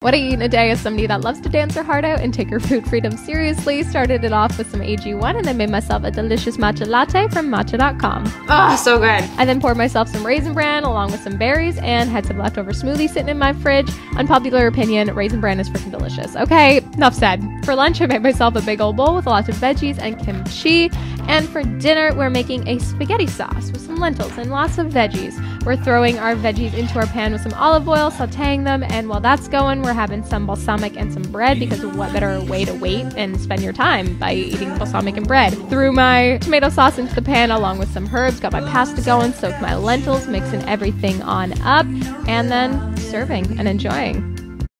What I eat in a day is somebody that loves to dance her heart out and take her food freedom seriously. Started it off with some AG1 and then made myself a delicious matcha latte from matcha.com. Oh, ah, so good. I then poured myself some raisin bran along with some berries and had some leftover smoothie sitting in my fridge. Unpopular opinion, raisin bran is freaking delicious. Okay, enough said. For lunch, I made myself a big old bowl with lots of veggies and kimchi. And for dinner, we're making a spaghetti sauce with some lentils and lots of veggies. We're throwing our veggies into our pan with some olive oil, sauteing them, and while that's going, we're having some balsamic and some bread because what better way to wait and spend your time by eating balsamic and bread? Threw my tomato sauce into the pan along with some herbs, got my pasta going, soaked my lentils, mixing everything on up, and then serving and enjoying.